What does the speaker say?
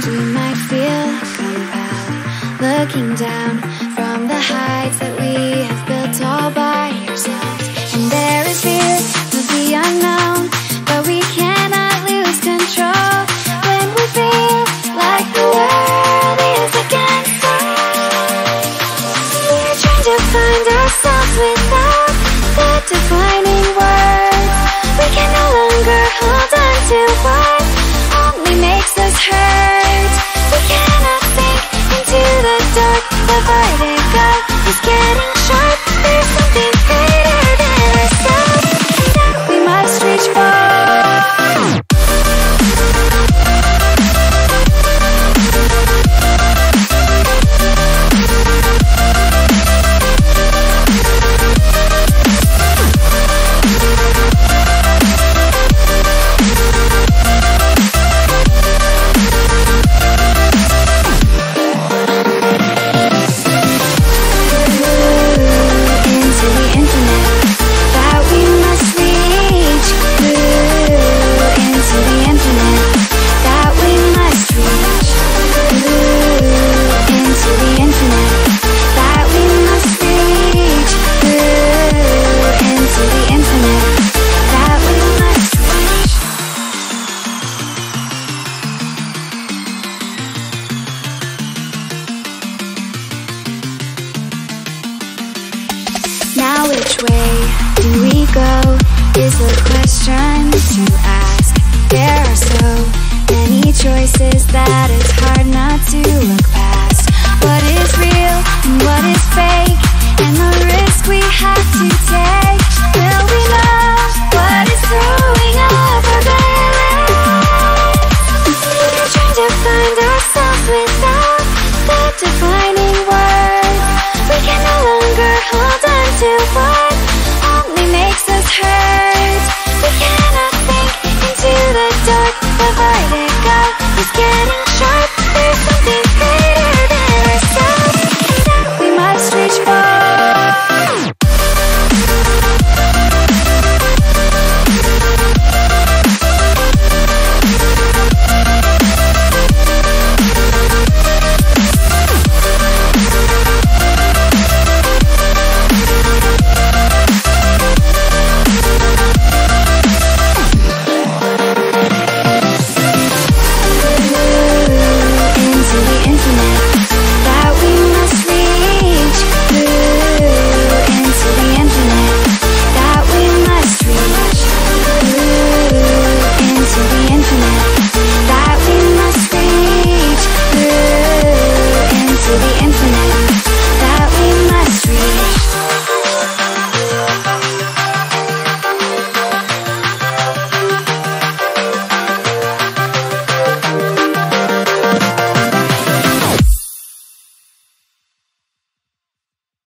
Sometimes we might feel compelled, looking down from the heights that we have built all by ourselves. And there is fear of the unknown, but we cannot lose control when we feel like the world is against us. We're trying to find ourselves without the divine. avoiding God is getting shot. choices that it's hard not to look past. What is real and what is fake?